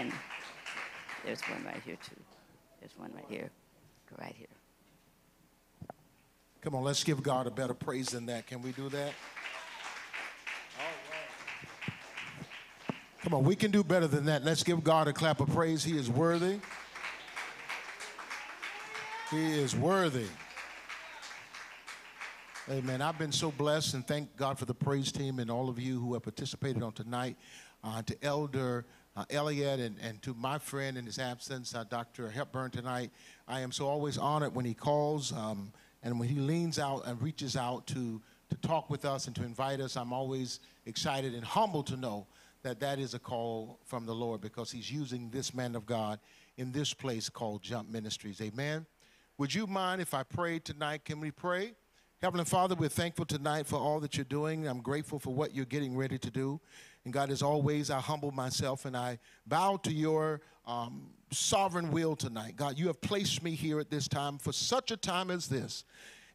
And there's one right here, too. There's one right here. Go right here. Come on, let's give God a better praise than that. Can we do that? Come on, we can do better than that. Let's give God a clap of praise. He is worthy. He is worthy. Amen. I've been so blessed and thank God for the praise team and all of you who have participated on tonight. Uh, to Elder uh, and, and to my friend in his absence, uh, Dr. Hepburn tonight. I am so always honored when he calls um, and when he leans out and reaches out to, to talk with us and to invite us. I'm always excited and humbled to know that that is a call from the Lord because he's using this man of God in this place called Jump Ministries. Amen. Would you mind if I pray tonight? Can we pray? Heavenly Father, we're thankful tonight for all that you're doing. I'm grateful for what you're getting ready to do. And God, as always, I humble myself and I bow to your um, sovereign will tonight. God, you have placed me here at this time for such a time as this.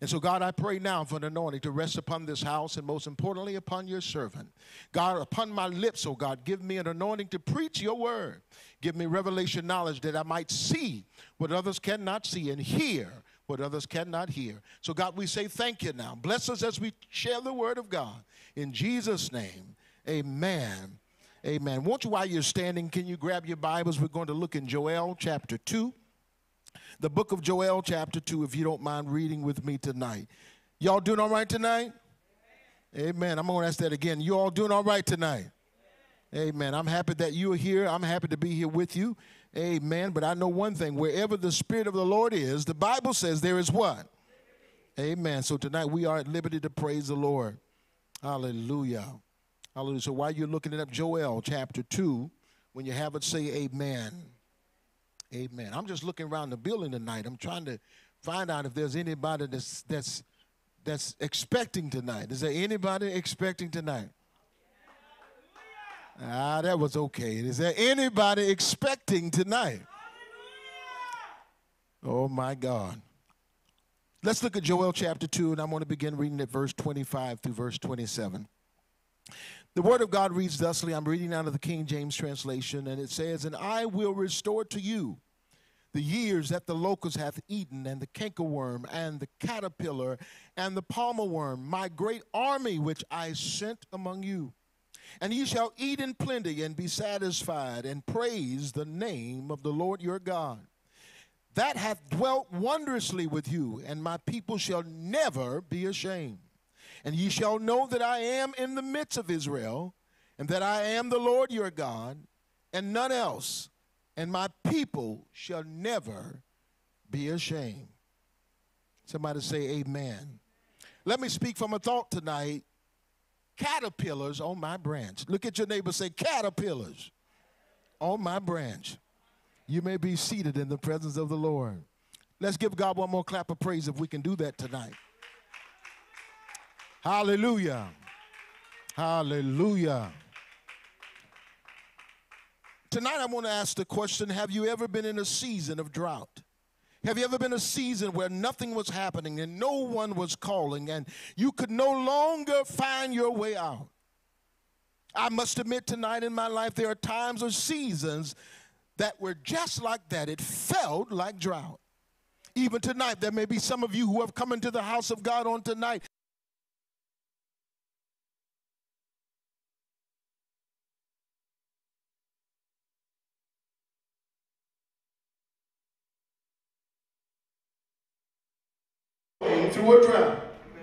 And so, God, I pray now for an anointing to rest upon this house and most importantly upon your servant. God, upon my lips, oh God, give me an anointing to preach your word. Give me revelation knowledge that I might see what others cannot see and hear what others cannot hear. So, God, we say thank you now. Bless us as we share the word of God. In Jesus' name, amen. Amen. Won't you, while you're standing, can you grab your Bibles? We're going to look in Joel chapter 2 the book of Joel, chapter 2, if you don't mind reading with me tonight. Y'all doing all right tonight? Amen. I'm going to ask that again. You all doing all right tonight? Amen. Amen. I'm happy that you are here. I'm happy to be here with you. Amen. But I know one thing wherever the Spirit of the Lord is, the Bible says there is what? Amen. So tonight we are at liberty to praise the Lord. Hallelujah. Hallelujah. So while you're looking it up, Joel chapter 2, when you have it, say amen. Amen. I'm just looking around the building tonight. I'm trying to find out if there's anybody that's that's that's expecting tonight. Is there anybody expecting tonight? Ah, that was okay. Is there anybody expecting tonight? Oh my God. Let's look at Joel chapter 2, and I'm going to begin reading at verse 25 through verse 27. The word of God reads thusly. I'm reading out of the King James translation, and it says, And I will restore to you the years that the locust hath eaten, and the cankerworm, and the caterpillar, and the palmer worm, my great army which I sent among you. And ye shall eat in plenty and be satisfied, and praise the name of the Lord your God. That hath dwelt wondrously with you, and my people shall never be ashamed. And ye shall know that I am in the midst of Israel, and that I am the Lord your God, and none else and my people shall never be ashamed. Somebody say, Amen. Let me speak from a thought tonight. Caterpillars on my branch. Look at your neighbor, say, Caterpillars on my branch. You may be seated in the presence of the Lord. Let's give God one more clap of praise if we can do that tonight. Hallelujah. Hallelujah. Tonight, I want to ask the question Have you ever been in a season of drought? Have you ever been a season where nothing was happening and no one was calling and you could no longer find your way out? I must admit, tonight in my life, there are times or seasons that were just like that. It felt like drought. Even tonight, there may be some of you who have come into the house of God on tonight through a drought.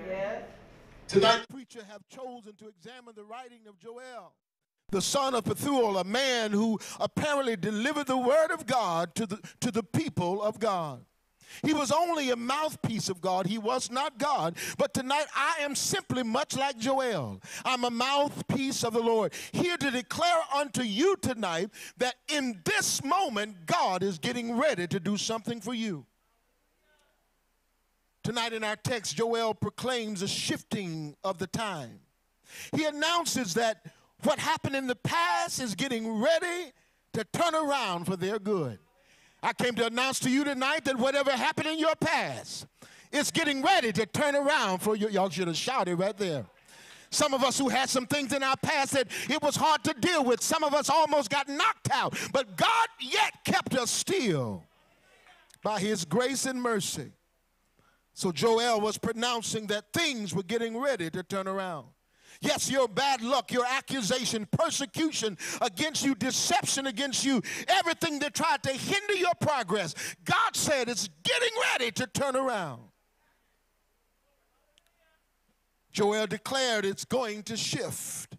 Yes. Tonight, the preacher have chosen to examine the writing of Joel, the son of Pethuel, a man who apparently delivered the word of God to the, to the people of God. He was only a mouthpiece of God. He was not God. But tonight I am simply much like Joel. I'm a mouthpiece of the Lord. Here to declare unto you tonight that in this moment, God is getting ready to do something for you. Tonight in our text, Joel proclaims a shifting of the time. He announces that what happened in the past is getting ready to turn around for their good. I came to announce to you tonight that whatever happened in your past, it's getting ready to turn around for you. Y'all should have shouted right there. Some of us who had some things in our past that it was hard to deal with. Some of us almost got knocked out. But God yet kept us still by his grace and mercy. So Joel was pronouncing that things were getting ready to turn around. Yes, your bad luck, your accusation, persecution against you, deception against you, everything that tried to hinder your progress, God said it's getting ready to turn around. Joel declared it's going to shift.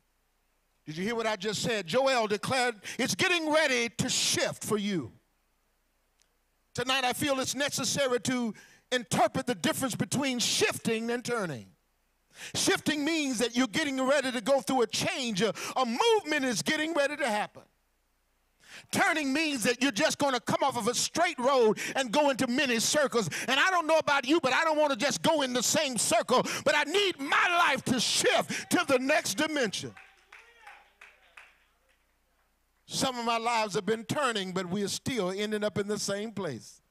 Did you hear what I just said? Joel declared it's getting ready to shift for you. Tonight, I feel it's necessary to interpret the difference between shifting and turning. Shifting means that you're getting ready to go through a change, a, a movement is getting ready to happen. Turning means that you're just going to come off of a straight road and go into many circles. And I don't know about you, but I don't want to just go in the same circle, but I need my life to shift to the next dimension. Some of my lives have been turning, but we are still ending up in the same place.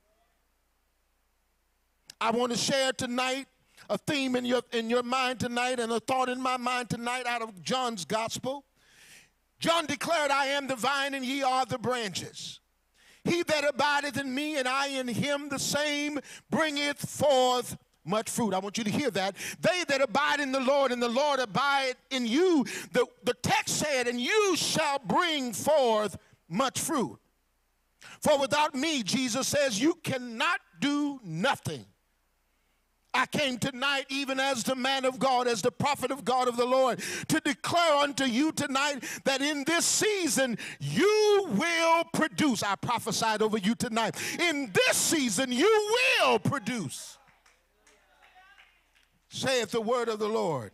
I want to share tonight a theme in your, in your mind tonight and a thought in my mind tonight out of John's gospel. John declared, I am the vine and ye are the branches. He that abideth in me and I in him, the same bringeth forth much fruit. I want you to hear that. They that abide in the Lord and the Lord abide in you, the, the text said, and you shall bring forth much fruit. For without me, Jesus says, you cannot do nothing. I came tonight, even as the man of God, as the prophet of God of the Lord, to declare unto you tonight that in this season you will produce. I prophesied over you tonight. In this season you will produce, saith the word of the Lord.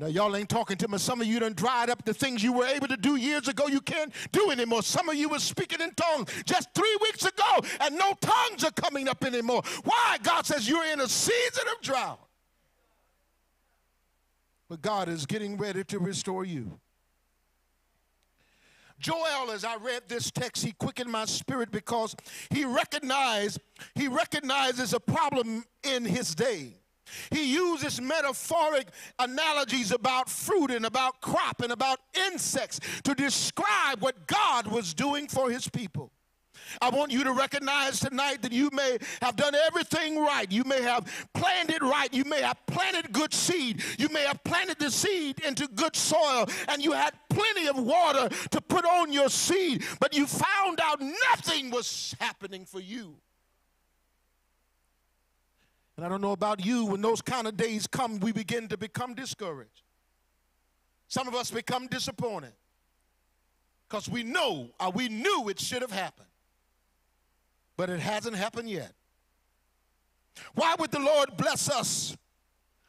Now, y'all ain't talking to me. Some of you done dried up the things you were able to do years ago you can't do anymore. Some of you were speaking in tongues just three weeks ago, and no tongues are coming up anymore. Why? God says you're in a season of drought. But God is getting ready to restore you. Joel, as I read this text, he quickened my spirit because he recognized, he recognizes a problem in his day. He uses metaphoric analogies about fruit and about crop and about insects to describe what God was doing for his people. I want you to recognize tonight that you may have done everything right. You may have planned it right. You may have planted good seed. You may have planted the seed into good soil and you had plenty of water to put on your seed, but you found out nothing was happening for you. And I don't know about you, when those kind of days come, we begin to become discouraged. Some of us become disappointed because we know or we knew it should have happened, but it hasn't happened yet. Why would the Lord bless us?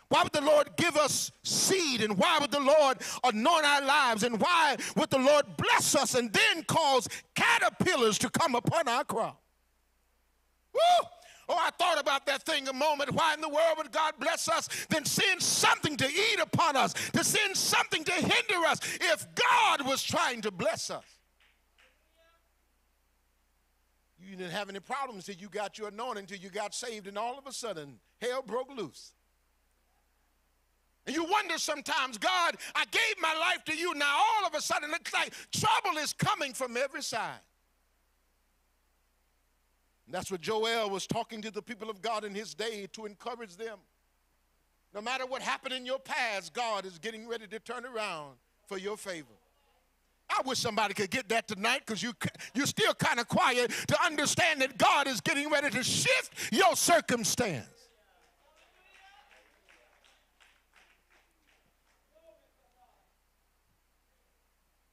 Why would the Lord give us seed? And why would the Lord anoint our lives? And why would the Lord bless us and then cause caterpillars to come upon our crop? Woo! Oh, I thought about that thing a moment. Why in the world would God bless us? Then send something to eat upon us, to send something to hinder us if God was trying to bless us. You didn't have any problems until you got your anointing, until you got saved, and all of a sudden, hell broke loose. And you wonder sometimes, God, I gave my life to you. Now all of a sudden, it looks like trouble is coming from every side. And that's what Joel was talking to the people of God in his day to encourage them. No matter what happened in your past, God is getting ready to turn around for your favor. I wish somebody could get that tonight because you, you're still kind of quiet to understand that God is getting ready to shift your circumstance.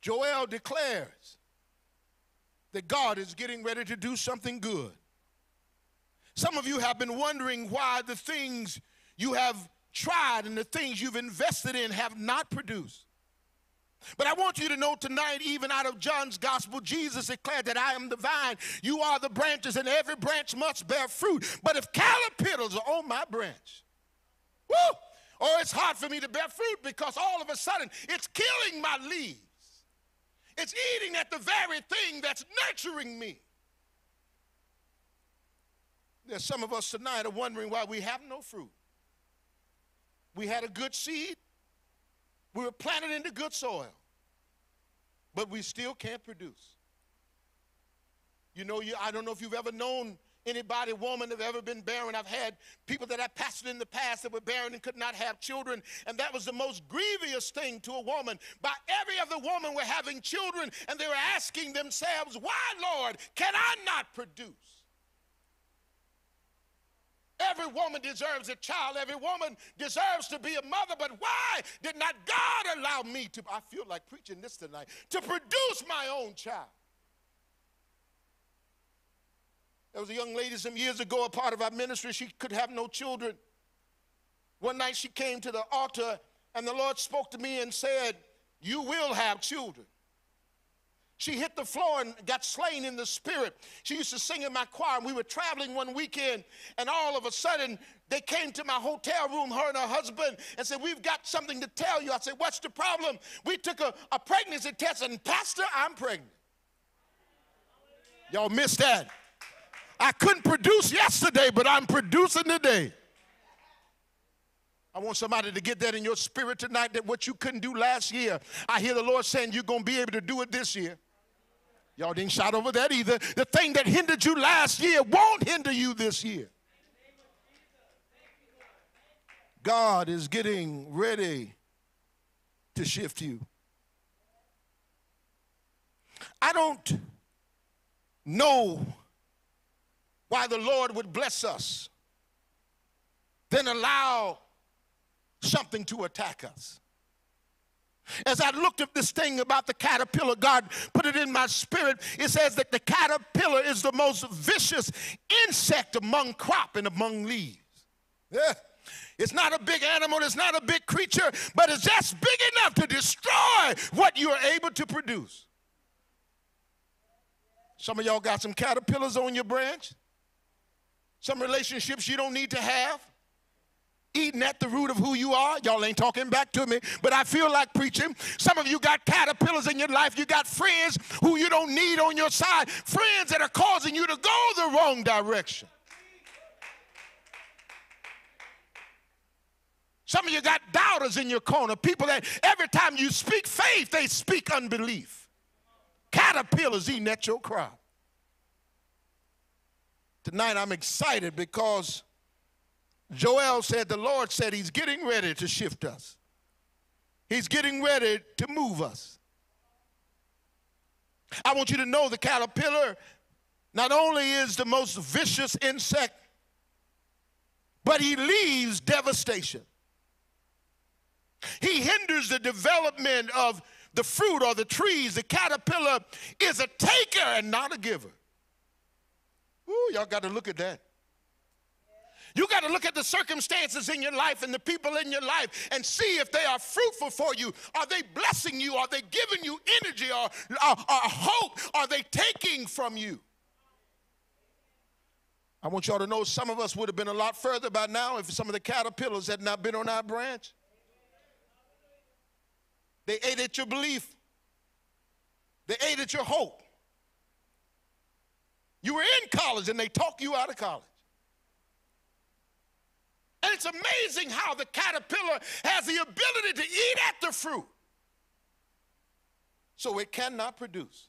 Joel declares that God is getting ready to do something good. Some of you have been wondering why the things you have tried and the things you've invested in have not produced. But I want you to know tonight, even out of John's gospel, Jesus declared that I am the vine, you are the branches, and every branch must bear fruit. But if caterpillars are on my branch, whoo, or oh, it's hard for me to bear fruit because all of a sudden it's killing my leaves. It's eating at the very thing that's nurturing me. There's some of us tonight are wondering why we have no fruit. We had a good seed, We were planted into good soil, but we still can't produce. You know, you, I don't know if you've ever known anybody, woman, have ever been barren. I've had people that I pastored in the past that were barren and could not have children, and that was the most grievous thing to a woman. By every other woman were having children, and they were asking themselves, Why, Lord, can I not produce? Every woman deserves a child. Every woman deserves to be a mother. But why did not God allow me to? I feel like preaching this tonight to produce my own child. There was a young lady some years ago, a part of our ministry. She could have no children. One night she came to the altar, and the Lord spoke to me and said, You will have children. She hit the floor and got slain in the spirit. She used to sing in my choir. And we were traveling one weekend, and all of a sudden, they came to my hotel room, her and her husband, and said, We've got something to tell you. I said, What's the problem? We took a, a pregnancy test, and Pastor, I'm pregnant. Y'all missed that. I couldn't produce yesterday, but I'm producing today. I want somebody to get that in your spirit tonight that what you couldn't do last year, I hear the Lord saying you're going to be able to do it this year. Y'all didn't shout over that either. The thing that hindered you last year won't hinder you this year. God is getting ready to shift you. I don't know why the Lord would bless us, then allow something to attack us. As I looked at this thing about the caterpillar, God put it in my spirit. It says that the caterpillar is the most vicious insect among crop and among leaves. Yeah. It's not a big animal, it's not a big creature, but it's just big enough to destroy what you are able to produce. Some of y'all got some caterpillars on your branch some relationships you don't need to have. Eating at the root of who you are. Y'all ain't talking back to me, but I feel like preaching. Some of you got caterpillars in your life. You got friends who you don't need on your side, friends that are causing you to go the wrong direction. Some of you got doubters in your corner, people that every time you speak faith, they speak unbelief. Caterpillars eating at your crop. Tonight I'm excited because Joel said the Lord said he's getting ready to shift us. He's getting ready to move us. I want you to know the caterpillar not only is the most vicious insect, but he leaves devastation. He hinders the development of the fruit or the trees. The caterpillar is a taker and not a giver. Ooh, y'all got to look at that. You got to look at the circumstances in your life and the people in your life and see if they are fruitful for you. Are they blessing you? Are they giving you energy or, or, or hope? Are they taking from you? I want y'all to know some of us would have been a lot further by now if some of the caterpillars had not been on our branch. They ate at your belief, they ate at your hope. You were in college and they talked you out of college. It's amazing how the caterpillar has the ability to eat at the fruit. So it cannot produce.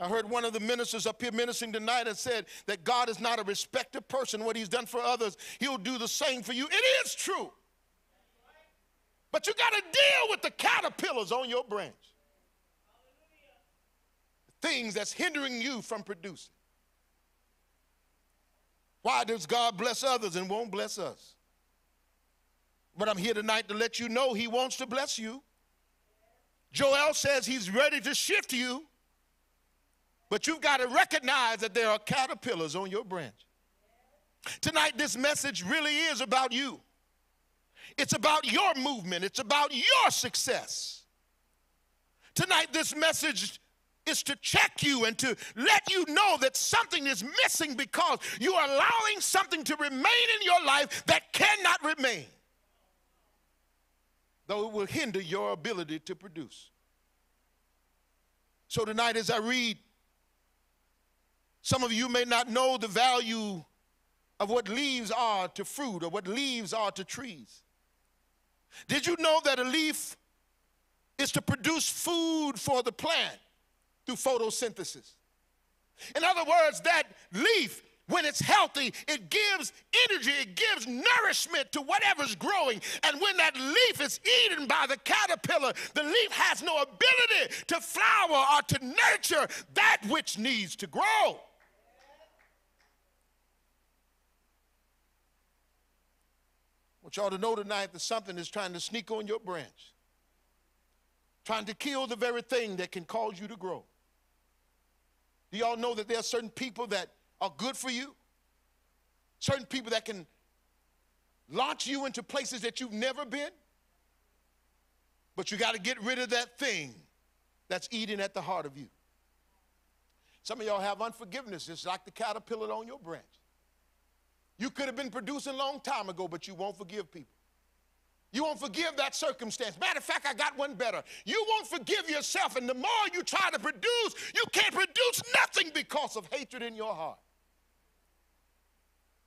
I heard one of the ministers up here ministering tonight and said that God is not a respected person. What he's done for others, he'll do the same for you. It is true. But you got to deal with the caterpillars on your branch things that's hindering you from producing. Why does God bless others and won't bless us? But I'm here tonight to let you know He wants to bless you. Joel says He's ready to shift you, but you've got to recognize that there are caterpillars on your branch. Tonight, this message really is about you. It's about your movement, it's about your success. Tonight, this message is to check you and to let you know that something is missing because you are allowing something to remain in your life that cannot remain, though it will hinder your ability to produce. So, tonight, as I read, some of you may not know the value of what leaves are to fruit or what leaves are to trees. Did you know that a leaf is to produce food for the plant through photosynthesis? In other words, that leaf, when it's healthy, it gives energy, it gives nourishment to whatever's growing. And when that leaf is eaten by the caterpillar, the leaf has no ability to flower or to nurture that which needs to grow. want y'all to know tonight that something is trying to sneak on your branch, trying to kill the very thing that can cause you to grow. Do y'all know that there are certain people that are good for you? Certain people that can launch you into places that you've never been? But you got to get rid of that thing that's eating at the heart of you. Some of y'all have unforgiveness, just like the caterpillar on your branch. You could have been producing a long time ago, but you won't forgive people. You won't forgive that circumstance. Matter of fact, I got one better. You won't forgive yourself, and the more you try to produce, you can't produce nothing because of hatred in your heart.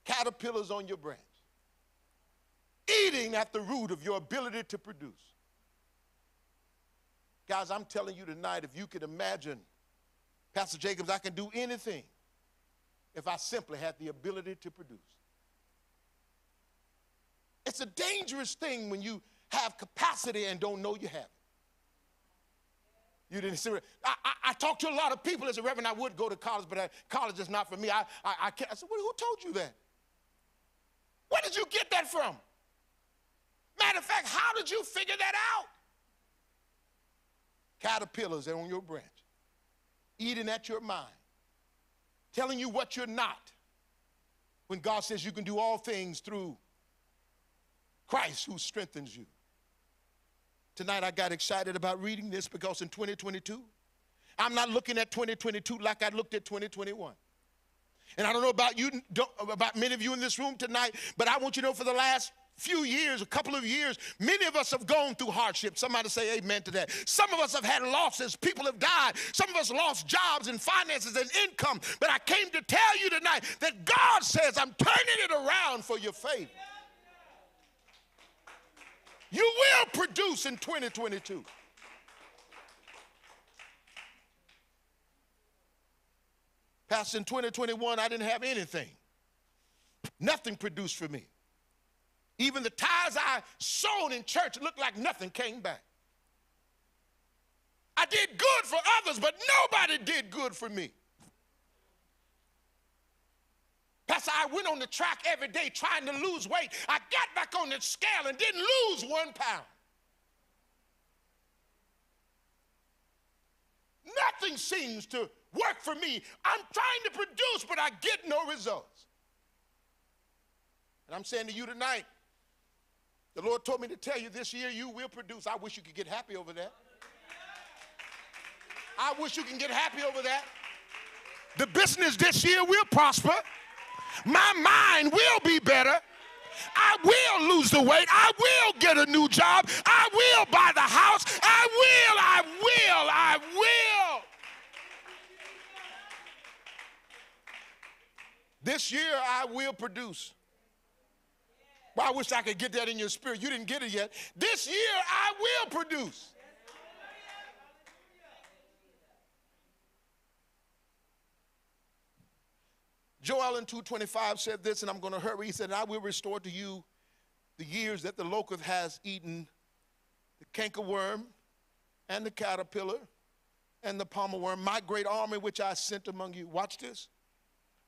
Caterpillars on your branch, eating at the root of your ability to produce. Guys, I'm telling you tonight, if you could imagine, Pastor Jacobs, I can do anything if I simply had the ability to produce. It's a dangerous thing when you have capacity and don't know you have it. You didn't see it. I, I, I talk to a lot of people as a reverend. I would go to college, but I, college is not for me. I, I, I can't. I said, well, who told you that? Where did you get that from? Matter of fact, how did you figure that out? Caterpillars are on your branch, eating at your mind, telling you what you're not. When God says you can do all things through Christ who strengthens you. Tonight I got excited about reading this because in 2022, I'm not looking at 2022 like I looked at 2021. And I don't know about you, about many of you in this room tonight, but I want you to know for the last few years, a couple of years, many of us have gone through hardship. Somebody say amen to that. Some of us have had losses. People have died. Some of us lost jobs and finances and income. But I came to tell you tonight that God says, I'm turning it around for your faith. You will produce in 2022. Pastor, in 2021, I didn't have anything. Nothing produced for me. Even the ties I sown in church looked like nothing came back. I did good for others, but nobody did good for me. Pastor, I went on the track every day trying to lose weight. I got back on the scale and didn't lose one pound. Nothing seems to work for me. I'm trying to produce, but I get no results. And I'm saying to you tonight, the Lord told me to tell you this year you will produce. I wish you could get happy over that. I wish you can get happy over that. The business this year will prosper. My mind will be better. I will lose the weight. I will get a new job. I will buy the house. I will, I will, I will. This year I will produce. Well, I wish I could get that in your spirit. You didn't get it yet. This year I will produce. Joel in 225 said this, and I'm going to hurry. He said, I will restore to you the years that the locust has eaten, the cankerworm and the caterpillar and the palmer worm, my great army which I sent among you. Watch this.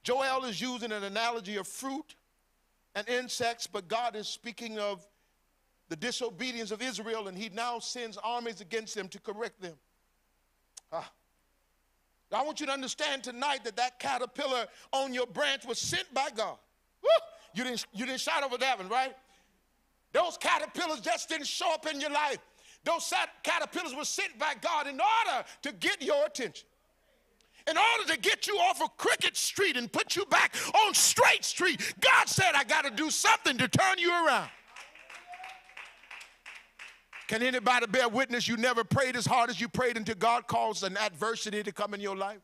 Joel is using an analogy of fruit and insects, but God is speaking of the disobedience of Israel, and he now sends armies against them to correct them. Ah. I want you to understand tonight that that caterpillar on your branch was sent by God. Woo! You didn't, you didn't shout over that one, right? Those caterpillars just didn't show up in your life. Those caterpillars were sent by God in order to get your attention. In order to get you off of Crooked Street and put you back on Straight Street, God said, I got to do something to turn you around. Can anybody bear witness you never prayed as hard as you prayed until God caused an adversity to come in your life?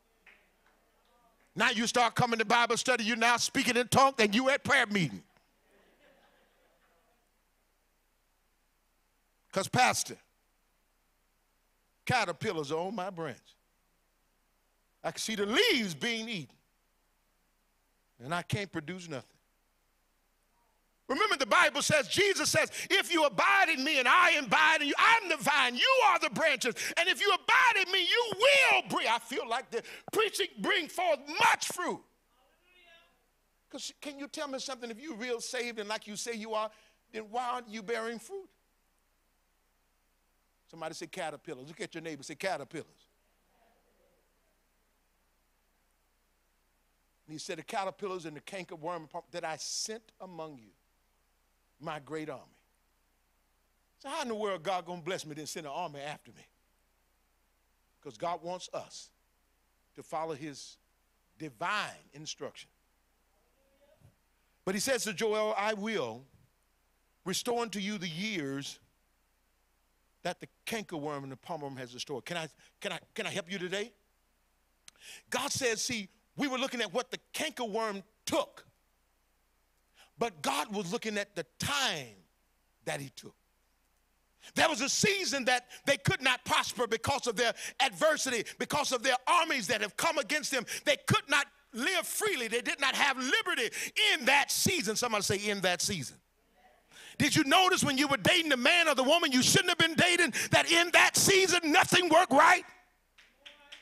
Now you start coming to Bible study, you're now speaking in tongues, and you at prayer meeting. Because, Pastor, caterpillars are on my branch. I can see the leaves being eaten, and I can't produce nothing. Remember, the Bible says, Jesus says, if you abide in me and I abide in you, I'm the vine, you are the branches. And if you abide in me, you will bring, I feel like the preaching bring forth much fruit. Because can you tell me something? If you're real saved and like you say you are, then why aren't you bearing fruit? Somebody say caterpillars. Look at your neighbor, say caterpillars. And he said, The caterpillars and the cankerworm that I sent among you, my great army. So, how in the world God gonna bless me then send an army after me? Because God wants us to follow his divine instruction. But he says to Joel, I will restore unto you the years that the cankerworm and the palmerworm has destroyed. Can I, can, I, can I help you today? God says, see, we were looking at what the cankerworm took, but God was looking at the time that he took. There was a season that they could not prosper because of their adversity, because of their armies that have come against them. They could not live freely. They did not have liberty in that season. Somebody say, in that season. Did you notice when you were dating the man or the woman you shouldn't have been dating that in that season nothing worked right?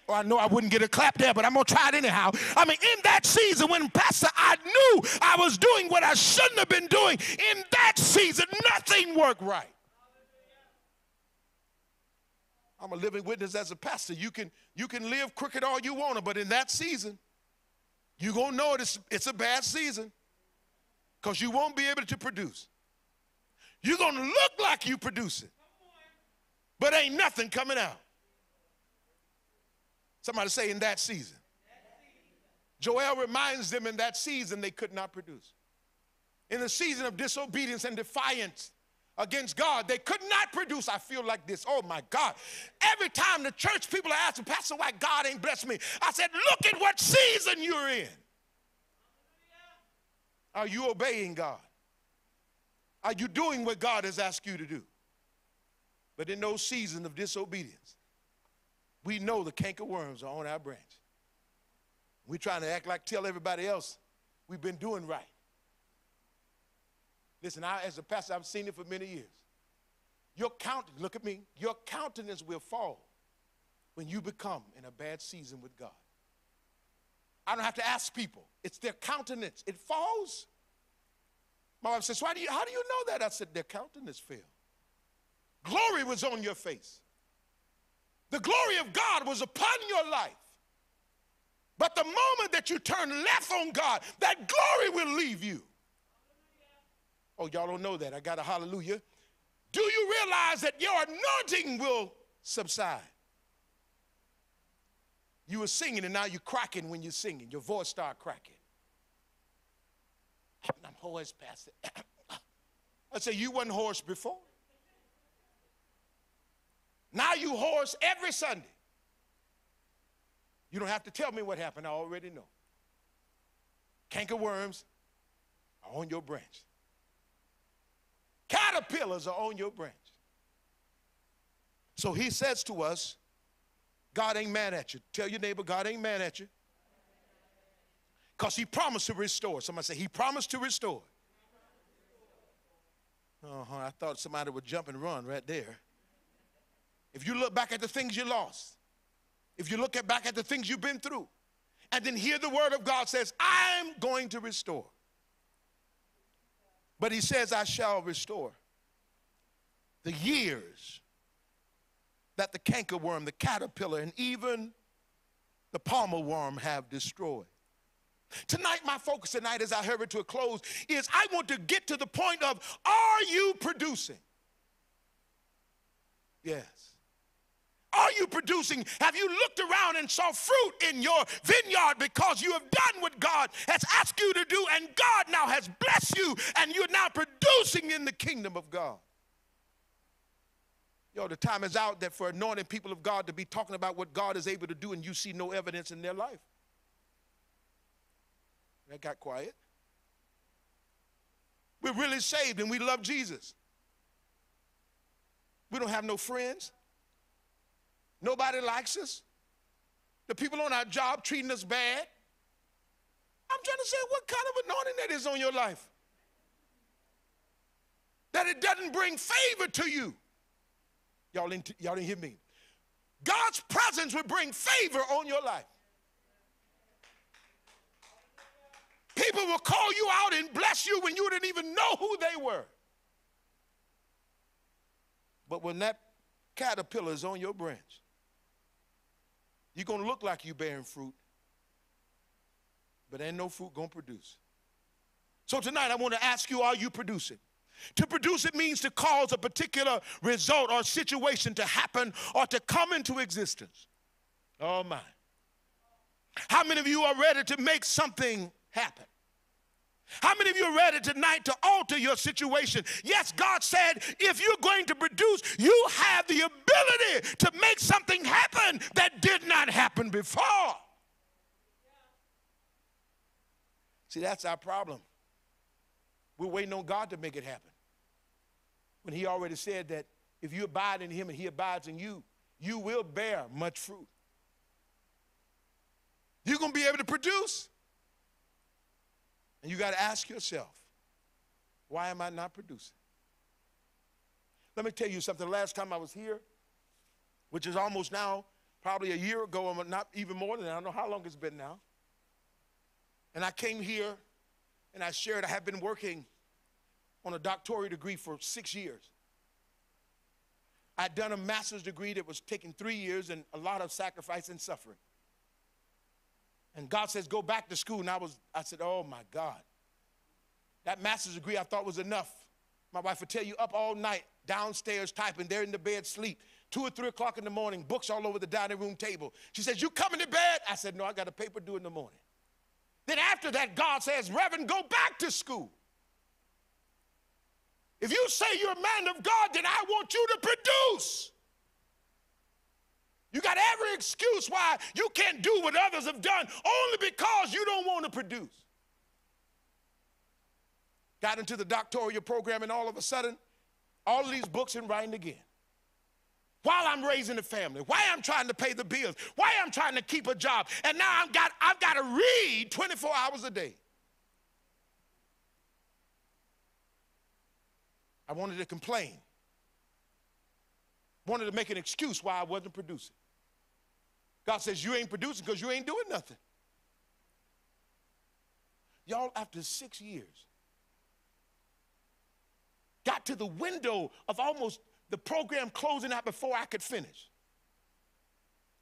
I know I wouldn't get a clap there, but I'm gonna try it anyhow. I mean, in that season when Pastor, I knew I was doing what I shouldn't have been doing. In that season, nothing worked right. I'm a living witness as a pastor. You can you can live crooked all you want to, but in that season, you're going to know it, it's, it's a bad season because you won't be able to produce. You're going to look like you producing, but ain't nothing coming out. Somebody say in that season. Joel reminds them in that season they could not produce. In the season of disobedience and defiance against God, they could not produce. I feel like this. Oh my God. Every time the church people are asking, Pastor, why God ain't blessed me? I said, look at what season you're in. Are you obeying God? Are you doing what God has asked you to do? But in those seasons of disobedience, we know the canker worms are on our branch. We're trying to act like tell everybody else we've been doing right. Listen, I, as a pastor, I've seen it for many years. Your countenance, look at me, your countenance will fall when you become in a bad season with God. I don't have to ask people. It's their countenance. It falls. My wife says, Why do you, how do you know that? I said, their countenance fell. Glory was on your face. The glory of God was upon your life. But the moment that you turn left on God, that glory will leave you. Oh, y'all don't know that. I got a hallelujah. Do you realize that your anointing will subside? You were singing and now you're cracking when you're singing. Your voice start cracking. I'm hoarse, Pastor. I say, you wasn't hoarse before. Now you hoarse every Sunday. You don't have to tell me what happened. I already know. Canker worms are on your branch. Caterpillars are on your branch. So he says to us, God ain't mad at you. Tell your neighbor, God ain't mad at you. Because he promised to restore. Somebody say, He promised to restore. Uh-huh. I thought somebody would jump and run right there. If you look back at the things you lost, if you look at back at the things you've been through, and then hear the word of God says, I'm going to restore. But he says, I shall restore the years that the cankerworm, the caterpillar, and even the palmer worm have destroyed. Tonight, my focus tonight, as I hurry to a close, is I want to get to the point of are you producing? Yes. Are you producing? Have you looked around and saw fruit in your vineyard because you have done what God has asked you to do and God now has blessed you and you're now producing in the kingdom of God? Yo, the time is out that for anointed people of God to be talking about what God is able to do and you see no evidence in their life. That got quiet. We're really saved and we love Jesus. We don't have no friends. Nobody likes us. The people on our job treating us bad. I'm trying to say, what kind of anointing that is on your life? That it doesn't bring favor to you. Y'all didn't, y'all didn't hear me. God's presence will bring favor on your life. People will call you out and bless you when you didn't even know who they were. But when that caterpillar is on your branch, you're going to look like you're bearing fruit, but ain't no fruit going to produce. So tonight I want to ask you, are you producing? To produce it means to cause a particular result or situation to happen or to come into existence. Oh my. How many of you are ready to make something happen? How many of you are ready tonight to alter your situation? Yes, God said if you're going to produce, you have the ability to make something happen that did not happen before. See, that's our problem. We're waiting on God to make it happen. When He already said that if you abide in Him and He abides in you, you will bear much fruit. You're going to be able to produce. And you got to ask yourself, why am I not producing? Let me tell you something. The last time I was here, which is almost now, probably a year ago, or not even more than that. I don't know how long it's been now. And I came here and I shared I have been working on a doctoral degree for six years. I'd done a master's degree that was taking three years and a lot of sacrifice and suffering. And God says, go back to school. And I was, I said, oh my God. That master's degree I thought was enough. My wife would tell you up all night, downstairs typing, there in the bed, sleep. Two or three o'clock in the morning, books all over the dining room table. She says, You coming to bed? I said, No, I got a paper due in the morning. Then after that, God says, Reverend, go back to school. If you say you're a man of God, then I want you to produce. You got every excuse why you can't do what others have done only because you don't want to produce. Got into the doctoral program, and all of a sudden, all of these books and writing again. While I'm raising a family, why I'm trying to pay the bills, why I'm trying to keep a job, and now I've got, I've got to read 24 hours a day. I wanted to complain. Wanted to make an excuse why I wasn't producing. God says, You ain't producing because you ain't doing nothing. Y'all, after six years, got to the window of almost the program closing out before I could finish.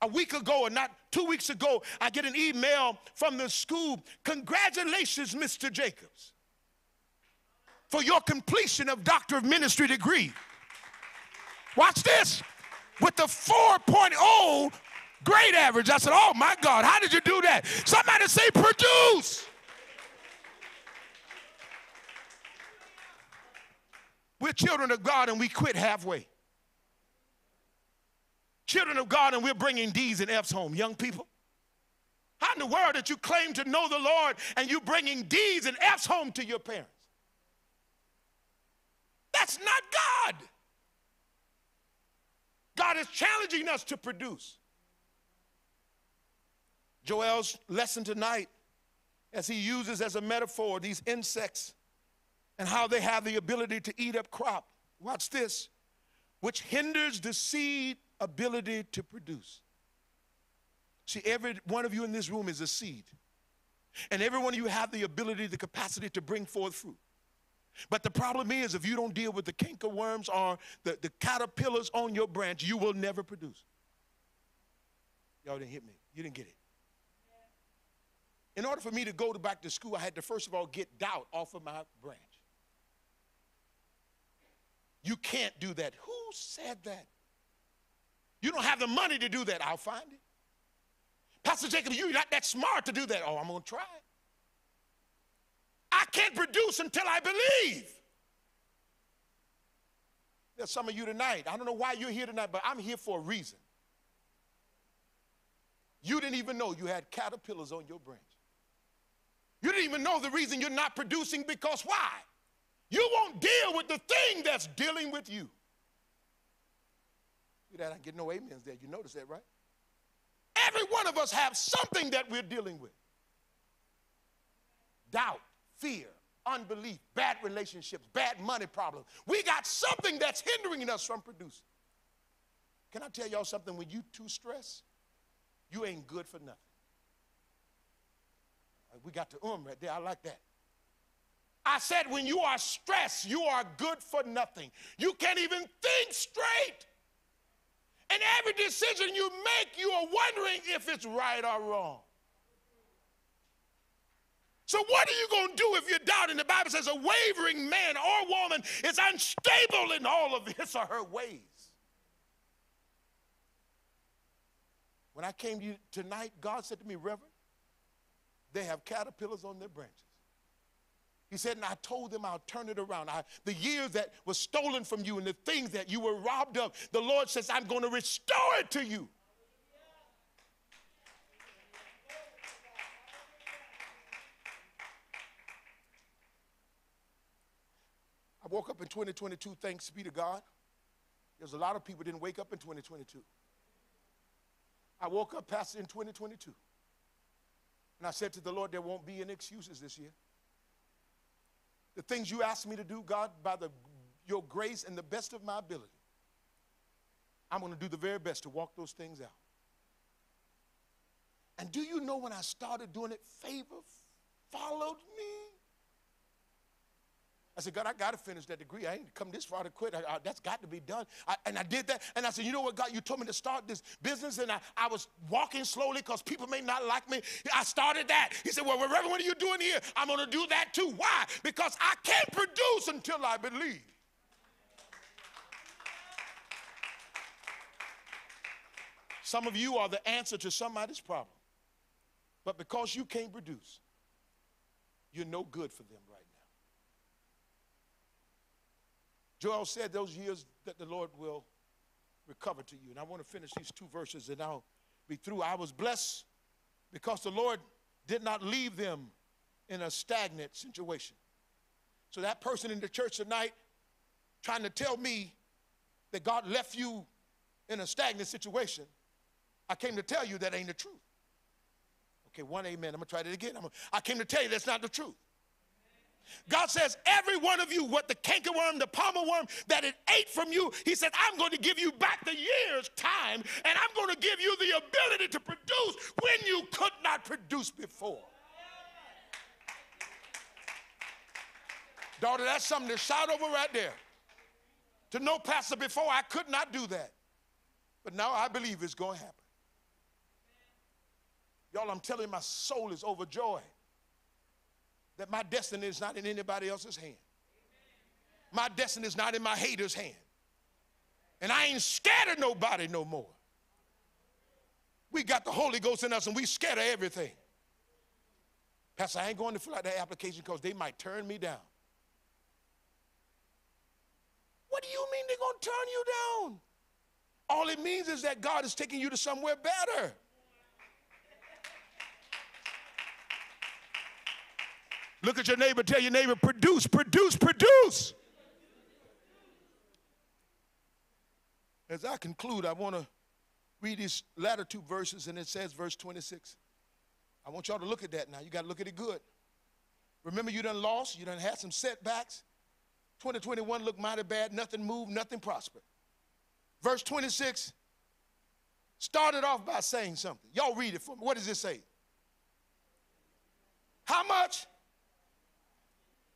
A week ago, or not two weeks ago, I get an email from the school. Congratulations, Mr. Jacobs, for your completion of Doctor of Ministry degree. Watch this. With the 4.0 grade average. I said, Oh my God, how did you do that? Somebody say, produce. We're children of God and we quit halfway. Children of God and we're bringing D's and F's home. Young people, how in the world that you claim to know the Lord and you're bringing D's and F's home to your parents? That's not God. God is challenging us to produce. Joel's lesson tonight, as he uses as a metaphor these insects and how they have the ability to eat up crop. Watch this, which hinders the seed ability to produce. See, every one of you in this room is a seed. And every one of you have the ability, the capacity to bring forth fruit. But the problem is, if you don't deal with the canker worms or the, the caterpillars on your branch, you will never produce. Y'all didn't hit me. You didn't get it. In order for me to go to back to school, I had to first of all get doubt off of my branch. You can't do that. Who said that? You don't have the money to do that. I'll find it. Pastor Jacob, you're not that smart to do that. Oh, I'm going to try. I can't produce until I believe. There's some of you tonight. I don't know why you're here tonight, but I'm here for a reason. You didn't even know you had caterpillars on your branch. You didn't even know the reason you're not producing because why? You won't deal with the thing that's dealing with you. See that? I get no amens there. You notice that, right? Every one of us have something that we're dealing with. Doubt, fear, unbelief, bad relationships, bad money problems. We got something that's hindering us from producing. Can I tell y'all something? When you too stressed, you ain't good for nothing. We got the um right there. I like that. I said, when you are stressed, you are good for nothing. You can't even think straight. And every decision you make, you are wondering if it's right or wrong. So, what are you going to do if you're doubting? The Bible says a wavering man or woman is unstable in all of his or her ways. When I came to you tonight, God said to me, Reverend, they have caterpillars on their branches. He said, and I told them I'll turn it around. I, the years that was stolen from you and the things that you were robbed of, the Lord says, I'm going to restore it to you. I woke up in 2022, thanks be to God. There's a lot of people didn't wake up in 2022. I woke up, Pastor, in 2022. And I said to the Lord, there won't be any excuses this year. The things you asked me to do, God, by the, your grace and the best of my ability, I'm going to do the very best to walk those things out. And do you know when I started doing it, favor followed me? I said, God, I got to finish that degree. I ain't come this far to quit. I, I, that's got to be done. I, and I did that. And I said, you know what, God, you told me to start this business. And I, I was walking slowly because people may not like me. I started that. He said, well, Reverend, what are you doing here? I'm going to do that too. Why? Because I can't produce until I believe. Some of you are the answer to somebody's problem. But because you can't produce, you're no good for them right Joel said those years that the Lord will recover to you. And I want to finish these two verses and I'll be through. I was blessed because the Lord did not leave them in a stagnant situation. So that person in the church tonight trying to tell me that God left you in a stagnant situation, I came to tell you that ain't the truth. Okay, one amen. I'm gonna try that again. Gonna, I came to tell you that's not the truth. God says, every one of you, what the cankerworm, the palmer worm, that it ate from you, He said, I'm going to give you back the year's time, and I'm going to give you the ability to produce when you could not produce before. Daughter, that's something to shout over right there. To know, Pastor, before I could not do that. But now I believe it's going to happen. Y'all, I'm telling you, my soul is overjoyed that my destiny is not in anybody else's hand. My destiny is not in my hater's hand. And I ain't scared of nobody no more. We got the Holy Ghost in us and we scared of everything. Pastor, I ain't going to fill out that application because they might turn me down. What do you mean they're going to turn you down? All it means is that God is taking you to somewhere better. Look at your neighbor, tell your neighbor, produce, produce, produce. As I conclude, I want to read these latter two verses, and it says, verse 26. I want y'all to look at that now. You got to look at it good. Remember, you done lost, you done had some setbacks. 2021 looked mighty bad, nothing moved, nothing prospered. Verse 26 started off by saying something. Y'all read it for me. What does it say? How much?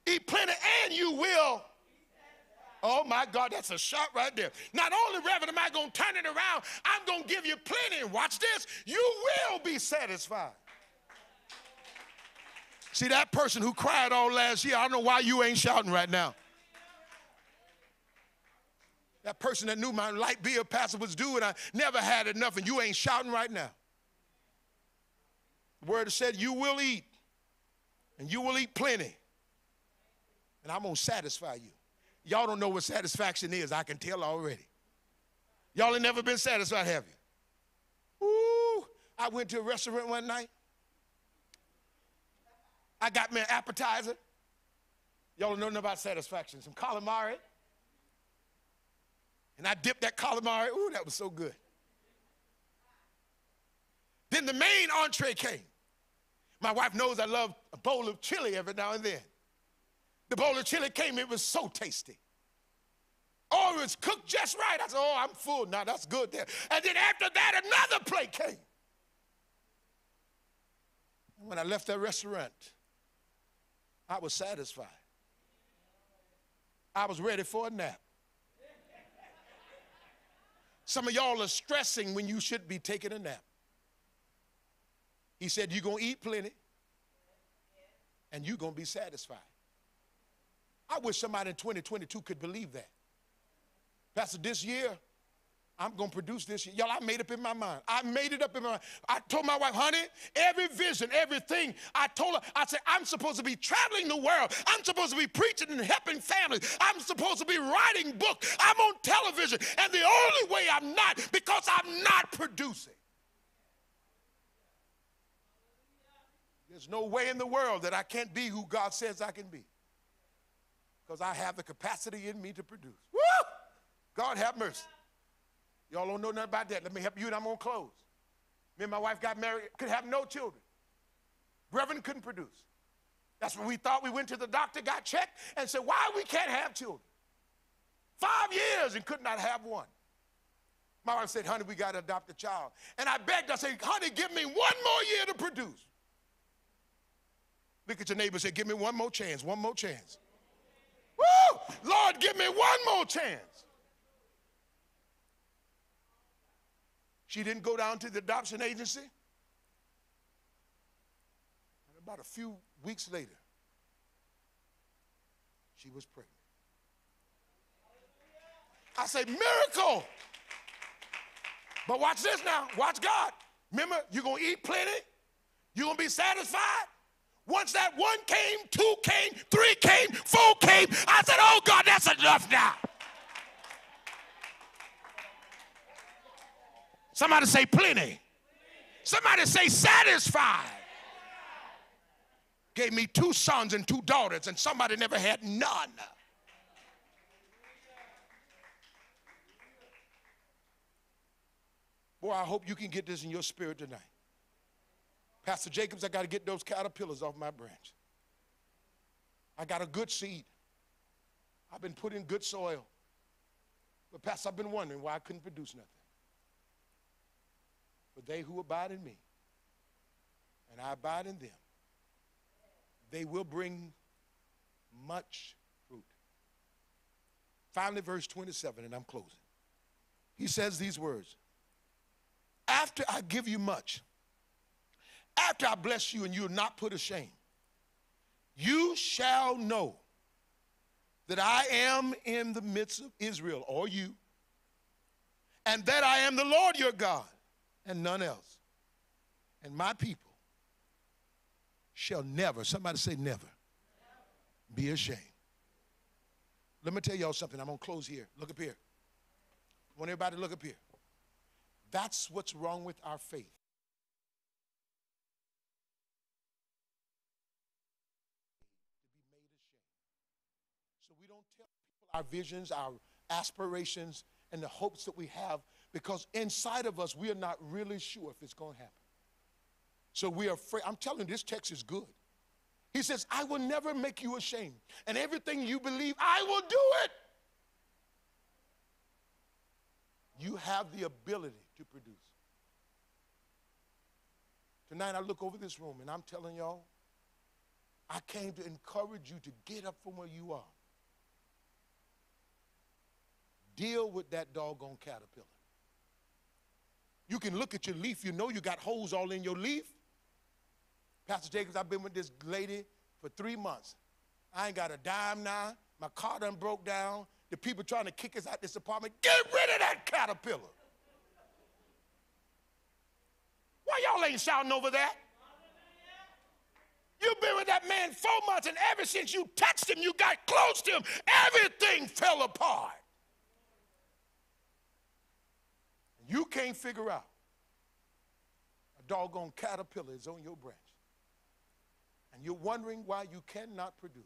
Eat plenty, and you will. Oh my God, that's a shot right there. Not only, Reverend, am I going to turn it around, I'm going to give you plenty. Watch this, you will be satisfied. See, that person who cried all last year, I don't know why you ain't shouting right now. That person that knew my light bill pastor was due and I never had enough, and you ain't shouting right now. The word said, You will eat, and you will eat plenty and I'm going to satisfy you. Y'all don't know what satisfaction is. I can tell already. Y'all ain't never been satisfied, have you? Ooh, I went to a restaurant one night. I got me an appetizer. Y'all don't know nothing about satisfaction. Some calamari. And I dipped that calamari. Ooh, that was so good. Then the main entree came. My wife knows I love a bowl of chili every now and then. The bowl of chili came, it was so tasty. Oh, it was cooked just right. I said, Oh, I'm full now. That's good there. And then after that, another plate came. When I left that restaurant, I was satisfied. I was ready for a nap. Some of y'all are stressing when you should be taking a nap. He said, You're going to eat plenty and you're going to be satisfied. I wish somebody in 2022 could believe that. Pastor, this year, I'm going to produce this. year. Y'all, I made up in my mind. I made it up in my mind. I told my wife, honey, every vision, everything, I told her, I said, I'm supposed to be traveling the world. I'm supposed to be preaching and helping families. I'm supposed to be writing books. I'm on television. And the only way I'm not, because I'm not producing. There's no way in the world that I can't be who God says I can be. Because I have the capacity in me to produce. Woo! God have mercy. Y'all don't know nothing about that. Let me help you and I'm going to close. Me and my wife got married, could have no children. Reverend couldn't produce. That's when we thought we went to the doctor, got checked, and said, why we can't have children? Five years and could not have one. My wife said, honey, we got to adopt a child. And I begged, I said, honey, give me one more year to produce. Look at your neighbor and say, give me one more chance, one more chance. Woo! Lord, give me one more chance. She didn't go down to the adoption agency. And about a few weeks later, she was pregnant. I say, miracle. But watch this now. Watch God. Remember, you're going to eat plenty. You're going to be satisfied. Once that one came, two came, three came, four came, I said, oh God, that's enough now. Somebody say plenty. Somebody say satisfied. Gave me two sons and two daughters, and somebody never had none. Boy, I hope you can get this in your spirit tonight. Pastor Jacobs, I got to get those caterpillars off my branch. I got a good seed. I've been put in good soil. But, Pastor, I've been wondering why I couldn't produce nothing. But they who abide in me, and I abide in them, they will bring much fruit. Finally, verse 27, and I'm closing. He says these words After I give you much, after I bless you and you are not put ashamed, you shall know that I am in the midst of Israel, or you, and that I am the Lord your God, and none else. And my people shall never, somebody say never, be ashamed. Let me tell y'all something. I'm going to close here. Look up here. I want everybody to look up here. That's what's wrong with our faith. So we don't tell people our visions, our aspirations, and the hopes that we have because inside of us we are not really sure if it's going to happen. So we are afraid. I'm telling you, this text is good. He says, I will never make you ashamed. And everything you believe, I will do it. You have the ability to produce. Tonight I look over this room and I'm telling y'all, I came to encourage you to get up from where you are. Deal with that doggone caterpillar. You can look at your leaf, you know you got holes all in your leaf. Pastor Jacobs, I've been with this lady for three months. I ain't got a dime now. My car done broke down. The people trying to kick us out this apartment. Get rid of that caterpillar. Why y'all ain't shouting over that? You've been with that man four months, and ever since you touched him, you got close to him, everything fell apart. You can't figure out a doggone caterpillar is on your branch. And you're wondering why you cannot produce.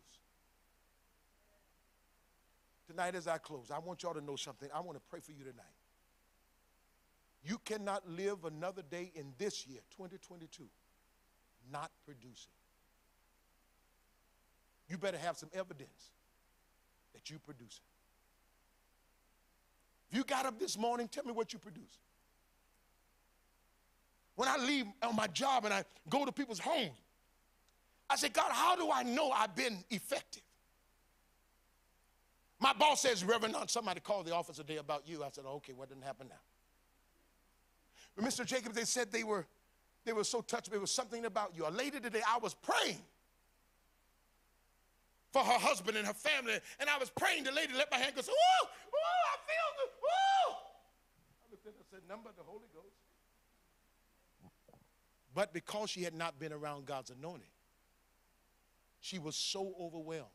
Tonight, as I close, I want y'all to know something. I want to pray for you tonight. You cannot live another day in this year, 2022, not producing. You better have some evidence that you produce it. If you got up this morning, tell me what you produce. When I leave on my job and I go to people's homes, I say, God, how do I know I've been effective? My boss says, Reverend, uh, somebody called the office today about you. I said, oh, okay, what didn't happen now? But Mr. Jacobs, they said they were, they were so touched. It was something about you. A lady today, I was praying for her husband and her family, and I was praying. The lady let my hand go, say, "Ooh, ooh, I feel ooh." I looked at her and said, "Number the Holy Ghost." But because she had not been around God's anointing, she was so overwhelmed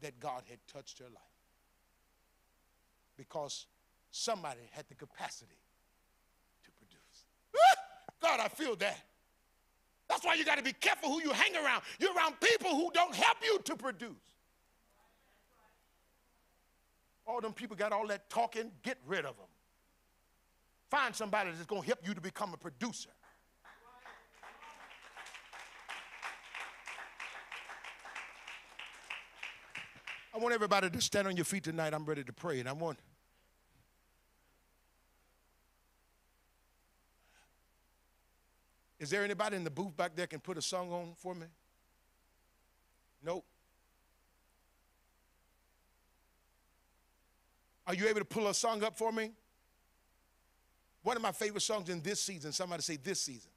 that God had touched her life. Because somebody had the capacity to produce. Ah! God, I feel that. That's why you got to be careful who you hang around. You're around people who don't help you to produce. All them people got all that talking, get rid of them. Find somebody that's going to help you to become a producer. I want everybody to stand on your feet tonight. I'm ready to pray, and I want. Is there anybody in the booth back there can put a song on for me? Nope. Are you able to pull a song up for me? One of my favorite songs in this season, somebody say this season.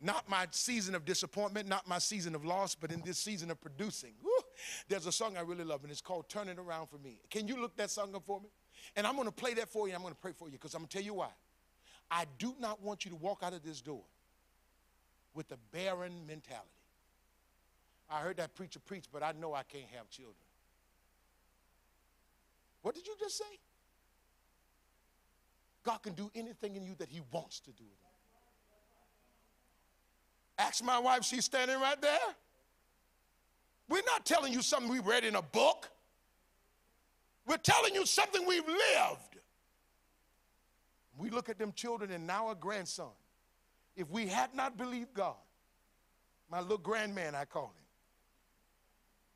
Not my season of disappointment, not my season of loss, but in this season of producing. Woo! There's a song I really love, and it's called Turn It Around for Me. Can you look that song up for me? And I'm going to play that for you, I'm going to pray for you, because I'm going to tell you why. I do not want you to walk out of this door with a barren mentality. I heard that preacher preach, but I know I can't have children. What did you just say? God can do anything in you that He wants to do Ask my wife, she's standing right there. We're not telling you something we read in a book. We're telling you something we've lived. We look at them children and now a grandson. If we had not believed God, my little grandman, I call him,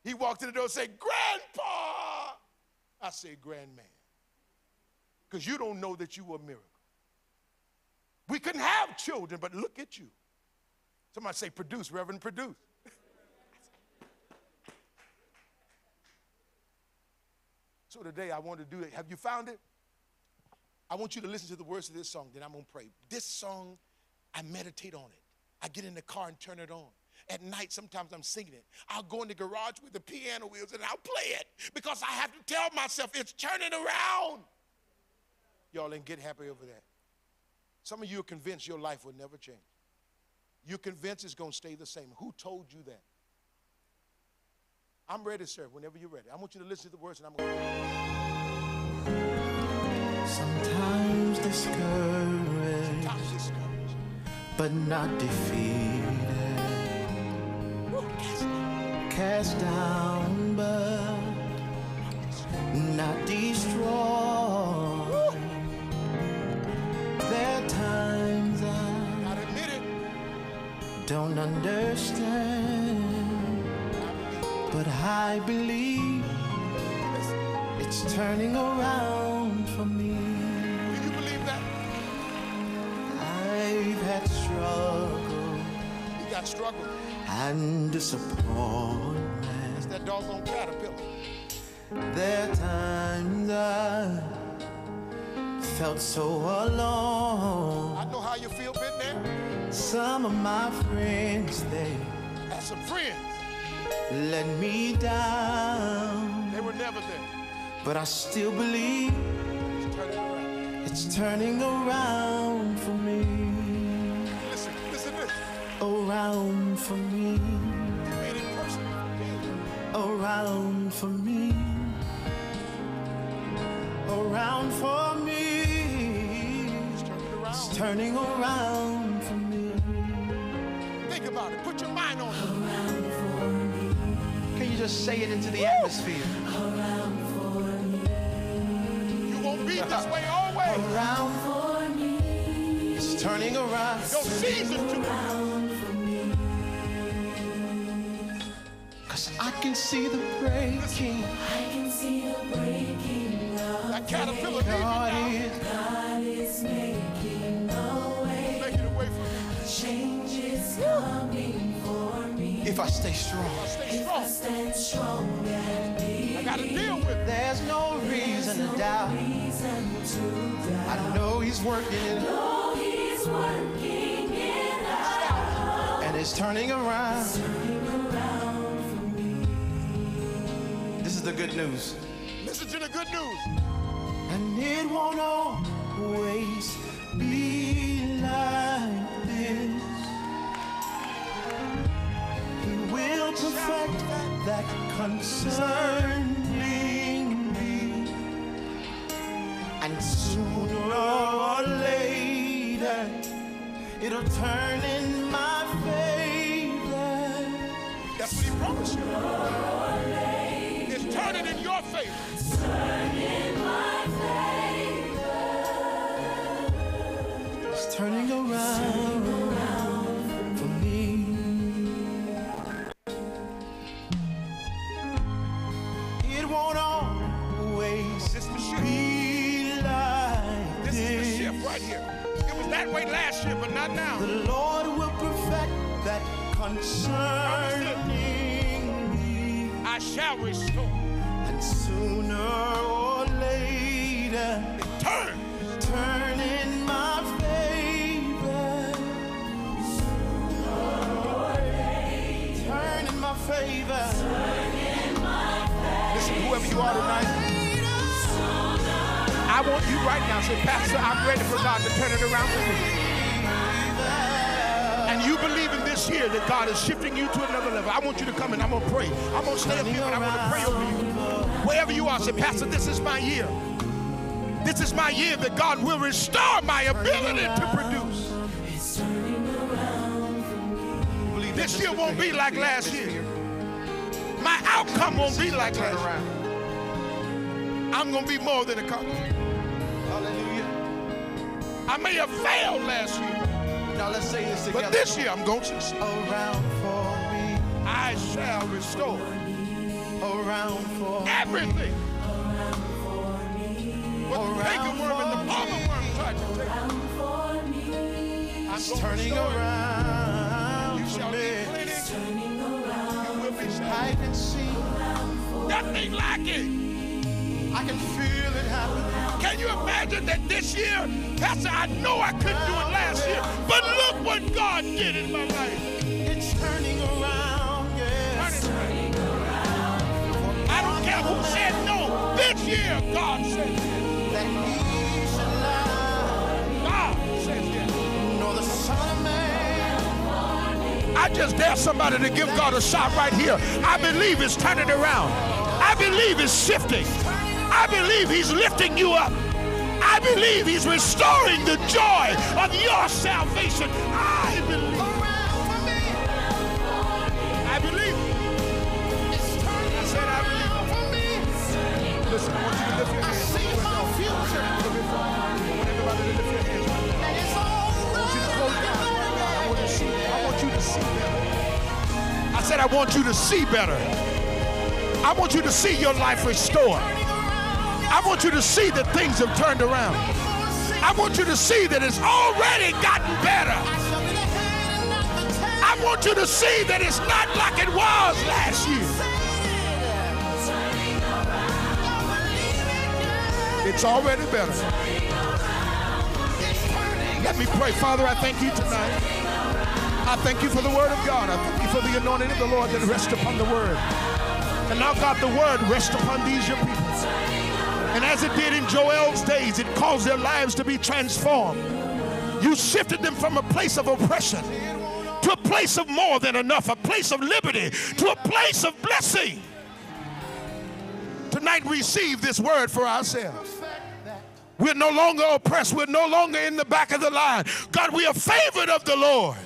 he walked in the door and said, Grandpa! I say, Grandman. Because you don't know that you were a miracle. We couldn't have children, but look at you. Somebody say, produce, Reverend, produce. so today I want to do it. Have you found it? I want you to listen to the words of this song, then I'm going to pray. This song, I meditate on it. I get in the car and turn it on. At night, sometimes I'm singing it. I'll go in the garage with the piano wheels and I'll play it because I have to tell myself it's turning around. Y'all ain't get happy over that. Some of you are convinced your life will never change. You're convinced it's going to stay the same. Who told you that? I'm ready, sir, whenever you're ready. I want you to listen to the words and I'm going to. Sometimes discouraged, Sometimes discouraged. But not defeated. Cast down. But not destroyed. There are times I don't understand, but I believe it's turning around You struggle. and disappointment. It's that doggone caterpillar. There are times I felt so alone. I know how you feel, been there. Some of my friends, they Had some friends. let me down. They were never there. But I still believe Just turn it around. it's turning around for me. Around for me. You made it personal. Yeah. Around for me. Around for me. Around. It's turning around for me. Think about it. Put your mind on it. Can you just say it into the atmosphere? around for keep this way always. around for me. It's turning around. Your season to Cause I can see the breaking. I can see the breaking of that caterpillar leaving God is God is making a way. Make it away from me. Change is coming for me. if I stay strong. Stay If I strong. stand strong and be I got to deal with it. There's no reason to doubt. reason to doubt. I know He's working it Oh, He's working it out. and it's turning around. Turning is the good news. Listen to the good news. And it won't always be like this. He will perfect that concerning me. And sooner or later, it'll turn in my favor. That's what he promised you. It's turning in your favor. It's turning around for me. It won't always This is the shift. be like This is the shift right here. It was that way last year, but not now. Are tonight, I want you right now. Say, Pastor, I'm ready for God to turn it around for me. And you believe in this year that God is shifting you to another level. I want you to come and I'm going to pray. I'm going to stay up here and I'm going to pray over you. Wherever you are, say, Pastor, this is my year. This is my year that God will restore my ability to produce. This year won't be like last year. My outcome won't be like last year. Around. I'm going to be more than a conqueror. Hallelujah. I may have failed last year, Now let's say this together. but this year I'm going to succeed. around for me, I shall restore around for me, everything. What the Around worm and the for palmer worm tried to take. Around for me. I'm going turning around You shall be me. Turning around. You will be I can see, Nothing lacking. I can feel it happening. Can you imagine that this year, Pastor, I know I couldn't do it last year, but look what God did in my life. It's turning around, yes. Around. I don't care who said no. This year, God said yes. That he shall lie, God says yes. nor the Son of Man. I just dare somebody to give God a shot right here. I believe it's turning around. I believe it's shifting. I believe He's lifting you up. I believe He's restoring the joy of your salvation. I believe. I believe. I said I believe. Listen, I want you to lift your hands. I want everybody to lift your hands right now. I want you to close your eyes right now. I want you to see. I want you to see better. I said I want you to see better. I want you to see your life restored. I want you to see that things have turned around. I want you to see that it's already gotten better. I want you to see that it's not like it was last year. It's already better. Let me pray. Father, I thank you tonight. I thank you for the word of God. I thank you for the anointing of the Lord that rests upon the word. And now, God, the word rests upon these your people. And as it did in Joel's days, it caused their lives to be transformed. You shifted them from a place of oppression to a place of more than enough, a place of liberty, to a place of blessing. Tonight, receive this word for ourselves. We're no longer oppressed. We're no longer in the back of the line. God, we are favored of the Lord.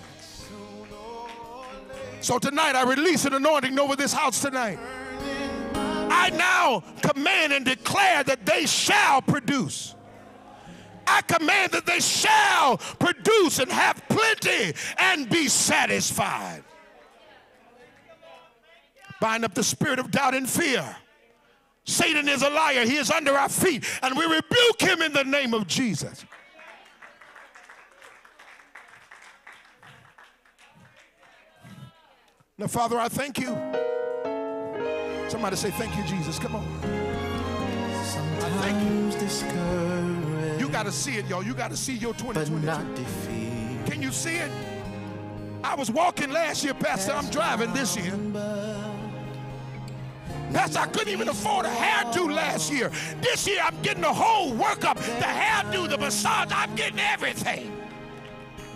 So tonight, I release an anointing over this house tonight. I now command and declare that they shall produce. I command that they shall produce and have plenty and be satisfied. Bind up the spirit of doubt and fear. Satan is a liar. He is under our feet, and we rebuke him in the name of Jesus. Now, Father, I thank you. Somebody say, Thank you, Jesus. Come on. thank you. Sometimes discouraged, You got to see it, y'all. You got to see your but 2022. Can you see it? I was walking last year, Pastor. I'm driving this year. Pastor, I couldn't even afford a hairdo last year. This year, I'm getting the whole workup the hairdo, the massage. I'm getting everything.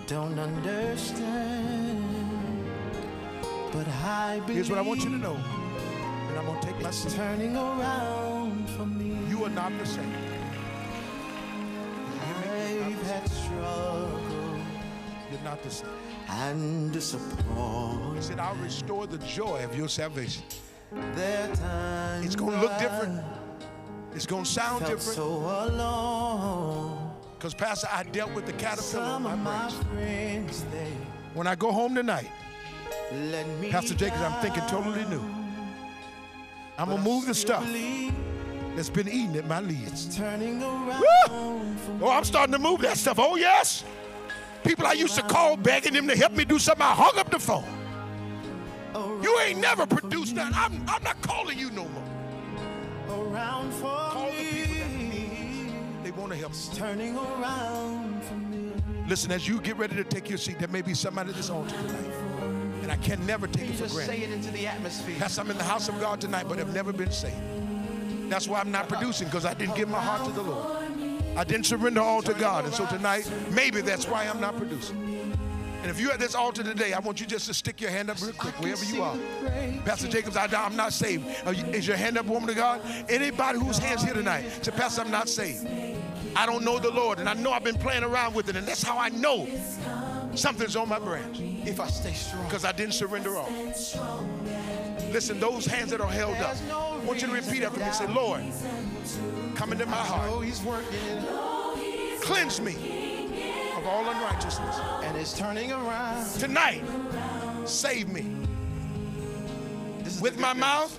Don't understand, but I believe Here's what I want you to know. And I'm going to take my seat. turning around for me. You are not the same. I've had struggle You're not the same. and He disappointment. said, I'll restore the joy of your salvation. There are times It's going to look different. It's going to sound different. so alone. Because, Pastor, I dealt with the caterpillar my my friends When I go home tonight, let me Pastor Jacobs, I'm thinking totally new. I'm to move the stuff that's been eating at my leads. Turning around for Oh, I'm starting to move that stuff. Oh, yes. People I used to call begging them to help me do something, I hung up the phone. You ain't never produced that. I'm, I'm not calling you no more. around for Call the people that me. They want to help. Turning around for me. Listen, as you get ready to take your seat, there may be somebody at this altar tonight. And I can never take it for Just say granted. it into the atmosphere. Pastor, I'm in the house of God tonight, but I've never been saved. That's why I'm not producing, because I didn't give my heart to the Lord. I didn't surrender all to God. And so tonight, maybe that's why I'm not producing. And if you're at this altar today, I want you just to stick your hand up real quick, wherever you are. Pastor Jacobs, I, I'm not saved. You- Is your hand up, woman of God? Anybody whose hand's here tonight, say, Pastor, I'm not saved. I don't know the Lord, and I know I've been playing around with it, and that's how I know something's on my branch, If I stay strong. because I didn't surrender all. Listen, those hands that are held up, I want you to repeat after me. Say, Lord, come into my heart. Oh, he's working Cleanse me of all unrighteousness. and it's turning around. Tonight, save me. With my mouth,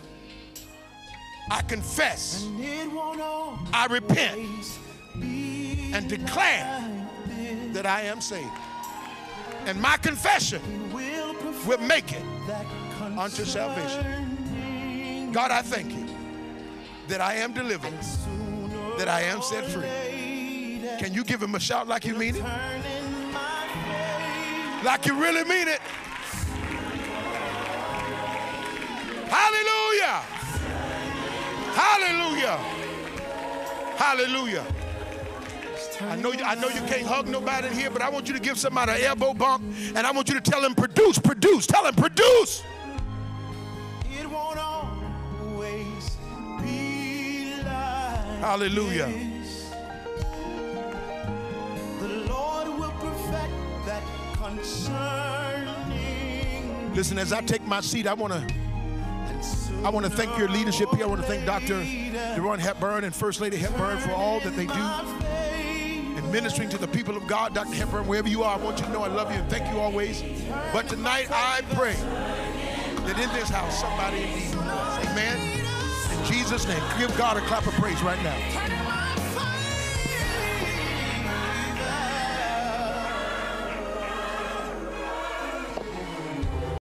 I confess, news. It won't I repent, and declare that I am saved. And my confession Will make it unto salvation. God, I thank you that I am delivered, that I am set free. Can you give him a shout like you mean it? Like you really mean it? Hallelujah! Hallelujah! Hallelujah! I know, you, I know you can't hug nobody in here, but I want you to give somebody an elbow bump, and I want you to tell them, produce, produce. Tell them, produce. It won't always be like Hallelujah. this. The Lord will perfect that concerning. Listen, as I take my seat, I want to I want to thank your leadership here. I want to thank Dr. Durone Hepburn and First Lady Hepburn for all that they do my favor and ministering to the people of God. Dr. Hepburn, wherever you are, I want you to know I love you and thank you always. But tonight, I pray that in this house, somebody in need. Amen. In Jesus' name, give God a clap of praise right now.